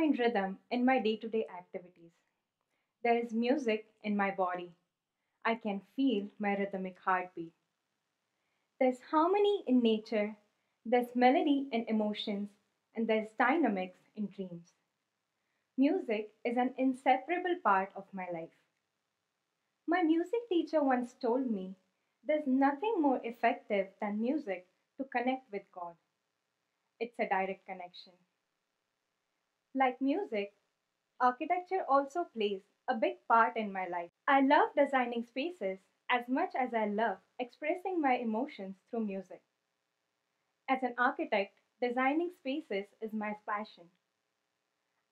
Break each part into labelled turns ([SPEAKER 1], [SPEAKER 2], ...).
[SPEAKER 1] find rhythm in my day to day activities. There is music in my body. I can feel my rhythmic heartbeat. There's harmony in nature, there's melody in emotions, and there's dynamics in dreams. Music is an inseparable part of my life. My music teacher once told me there's nothing more effective than music to connect with God. It's a direct connection. Like music, architecture also plays a big part in my life. I love designing spaces as much as I love expressing my emotions through music. As an architect, designing spaces is my passion.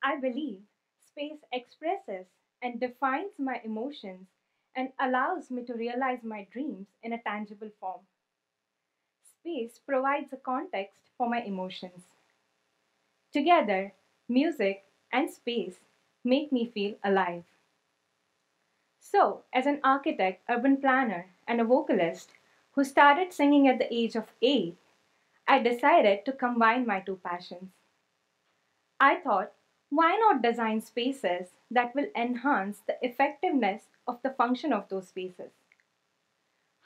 [SPEAKER 1] I believe space expresses and defines my emotions and allows me to realize my dreams in a tangible form. Space provides a context for my emotions. Together, music and space make me feel alive. So, as an architect, urban planner, and a vocalist who started singing at the age of eight, I decided to combine my two passions. I thought, why not design spaces that will enhance the effectiveness of the function of those spaces?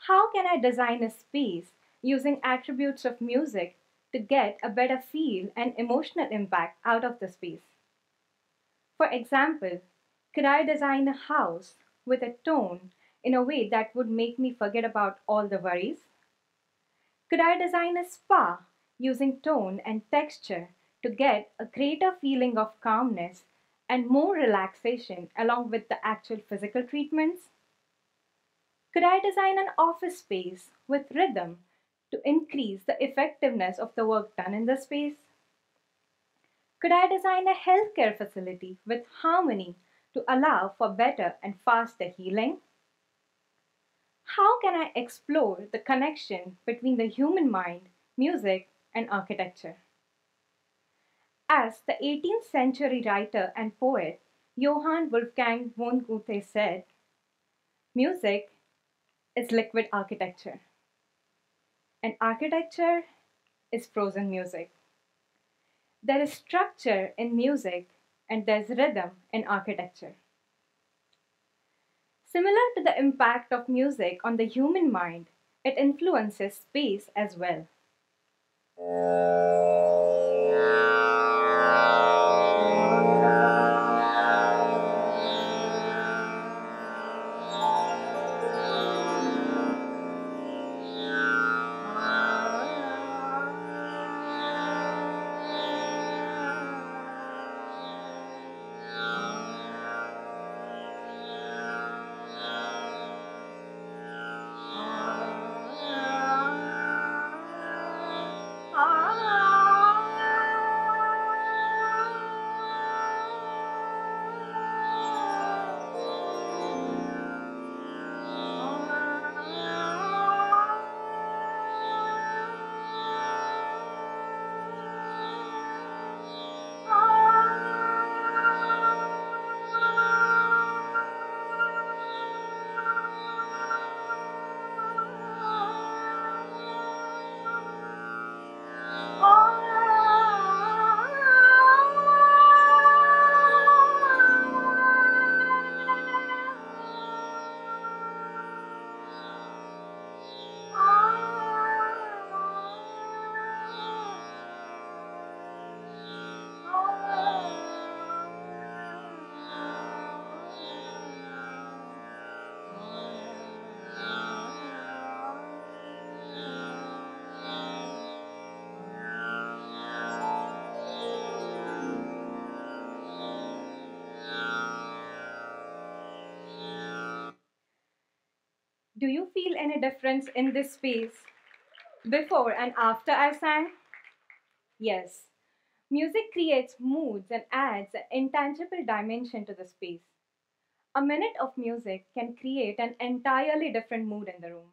[SPEAKER 1] How can I design a space using attributes of music to get a better feel and emotional impact out of the space? For example, could I design a house with a tone in a way that would make me forget about all the worries? Could I design a spa using tone and texture to get a greater feeling of calmness and more relaxation along with the actual physical treatments? Could I design an office space with rhythm to increase the effectiveness of the work done in the space? Could I design a healthcare facility with harmony to allow for better and faster healing? How can I explore the connection between the human mind, music, and architecture? As the 18th century writer and poet Johann Wolfgang von Goethe said, music is liquid architecture, and architecture is frozen music. There is structure in music and there's rhythm in architecture. Similar to the impact of music on the human mind, it influences space as well. Any difference in this space before and after I sang? Yes. Music creates moods and adds an intangible dimension to the space. A minute of music can create an entirely different mood in the room.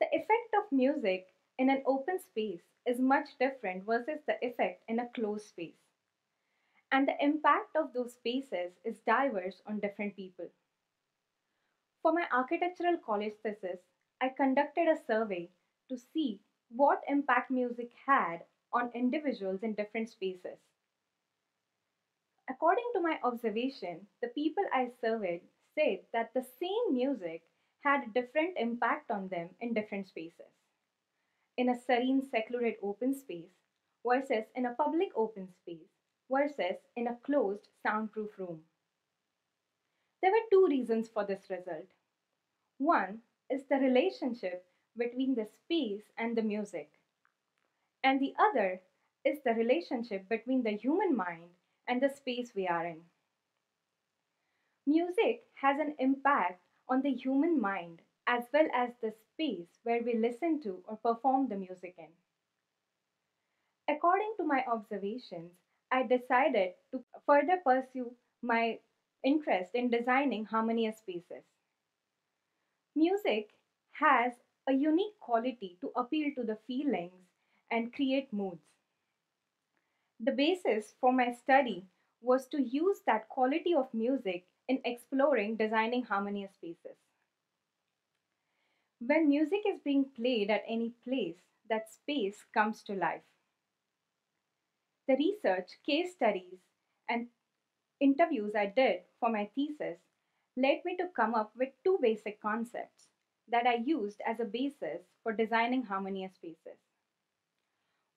[SPEAKER 1] The effect of music in an open space is much different versus the effect in a closed space. And the impact of those spaces is diverse on different people. For my architectural college thesis, I conducted a survey to see what impact music had on individuals in different spaces. According to my observation, the people I surveyed said that the same music had a different impact on them in different spaces. In a serene, secluded open space versus in a public open space versus in a closed, soundproof room. There were two reasons for this result. One is the relationship between the space and the music, and the other is the relationship between the human mind and the space we are in. Music has an impact on the human mind as well as the space where we listen to or perform the music in. According to my observations, I decided to further pursue my interest in designing harmonious spaces. Music has a unique quality to appeal to the feelings and create moods. The basis for my study was to use that quality of music in exploring designing harmonious spaces. When music is being played at any place, that space comes to life. The research, case studies, and interviews I did for my thesis led me to come up with two basic concepts that I used as a basis for designing harmonious spaces.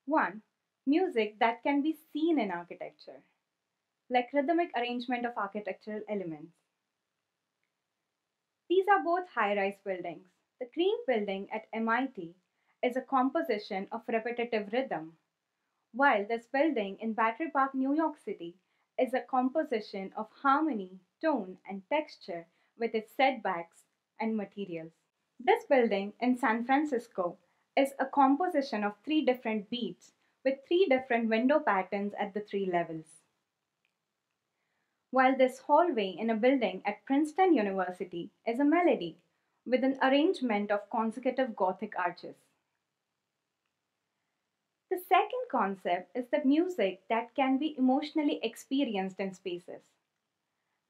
[SPEAKER 1] One, music that can be seen in architecture, like rhythmic arrangement of architectural elements. These are both high rise buildings. The Green Building at MIT is a composition of repetitive rhythm, while this building in Battery Park, New York City is a composition of harmony, tone, and texture with its setbacks and materials. This building in San Francisco is a composition of three different beats with three different window patterns at the three levels. While this hallway in a building at Princeton University is a melody with an arrangement of consecutive Gothic arches. The second concept is the music that can be emotionally experienced in spaces,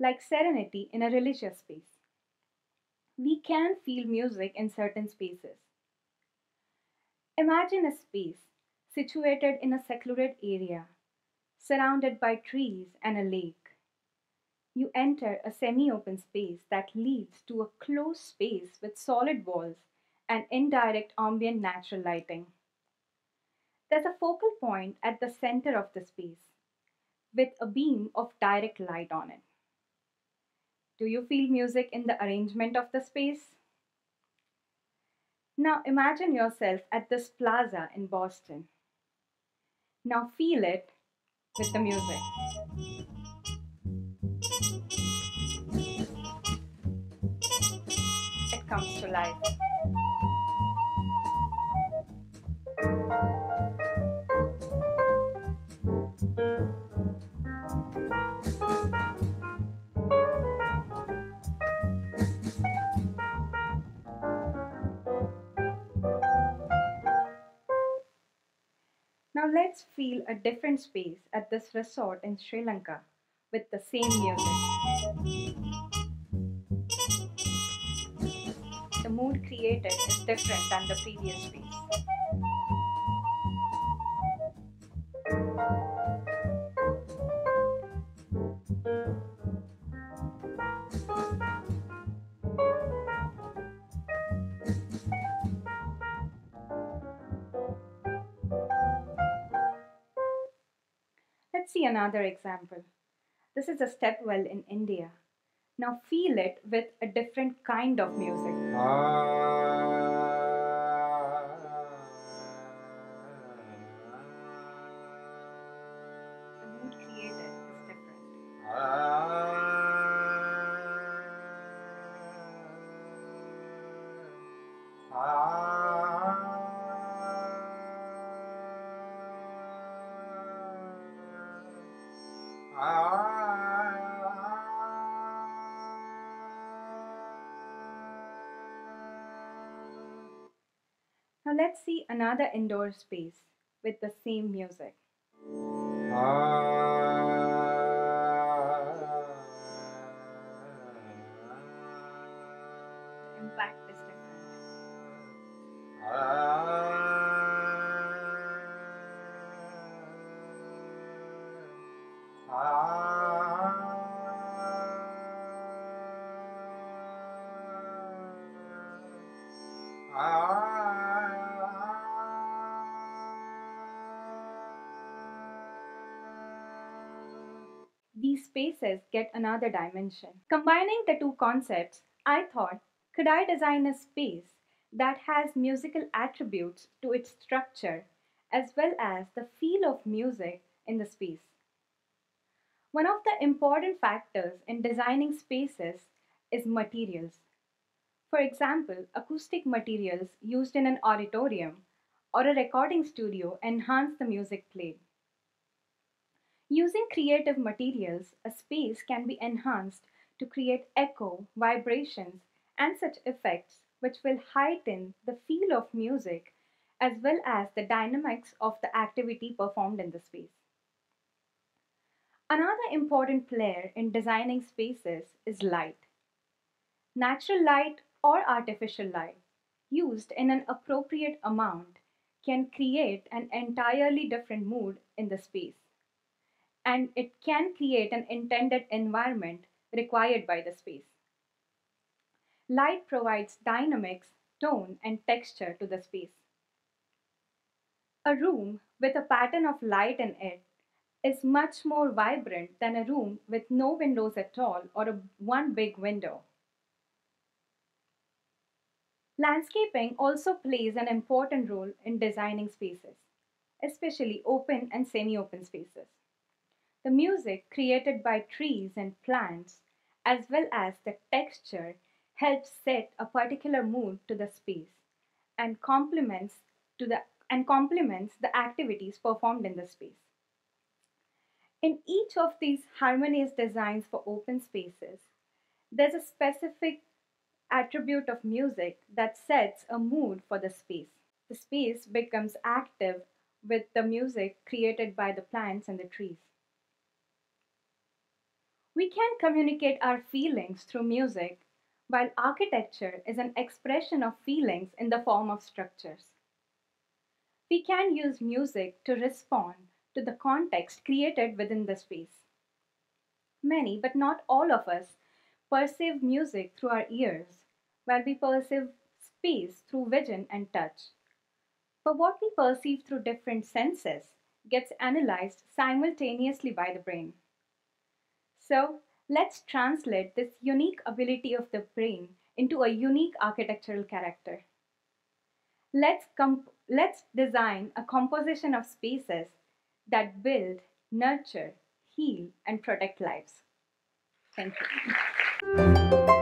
[SPEAKER 1] like serenity in a religious space. We can feel music in certain spaces. Imagine a space situated in a secluded area, surrounded by trees and a lake. You enter a semi open space that leads to a closed space with solid walls and indirect ambient natural lighting. There's a focal point at the center of the space with a beam of direct light on it. Do you feel music in the arrangement of the space? Now imagine yourself at this plaza in Boston. Now feel it with the music. It comes to life. Now feel a different space at this resort in Sri Lanka with the same music. The mood created is different than the previous space. Let's see another example. This is a stepwell in India. Now feel it with a different kind of music. Ah. The mood created is different. Now ah. ah. Let's see another indoor space with the same music. Ah. Impact is different.
[SPEAKER 2] Ah.
[SPEAKER 1] These spaces get another dimension. Combining the two concepts, I thought, could I design a space that has musical attributes to its structure as well as the feel of music in the space? One of the important factors in designing spaces is materials. For example, acoustic materials used in an auditorium or a recording studio enhance the music played. Using creative materials, a space can be enhanced to create echo, vibrations, and such effects which will heighten the feel of music as well as the dynamics of the activity performed in the space. Another important player in designing spaces is light. Natural light or artificial light used in an appropriate amount can create an entirely different mood in the space. And it can create an intended environment required by the space. Light provides dynamics, tone, and texture to the space. A room with a pattern of light in it is much more vibrant than a room with no windows at all or a, one big window. Landscaping also plays an important role in designing spaces, especially open and semi-open spaces. The music created by trees and plants, as well as the texture, helps set a particular mood to the space and complements to the and complements the activities performed in the space. In each of these harmonious designs for open spaces, there's a specific attribute of music that sets a mood for the space. The space becomes active with the music created by the plants and the trees. We can communicate our feelings through music, while architecture is an expression of feelings in the form of structures. We can use music to respond to the context created within the space. Many, but not all of us, perceive music through our ears while we perceive space through vision and touch. But what we perceive through different senses gets analyzed simultaneously by the brain. So let's translate this unique ability of the brain into a unique architectural character. Let's, let's design a composition of spaces that build, nurture, heal, and protect lives. Thank you.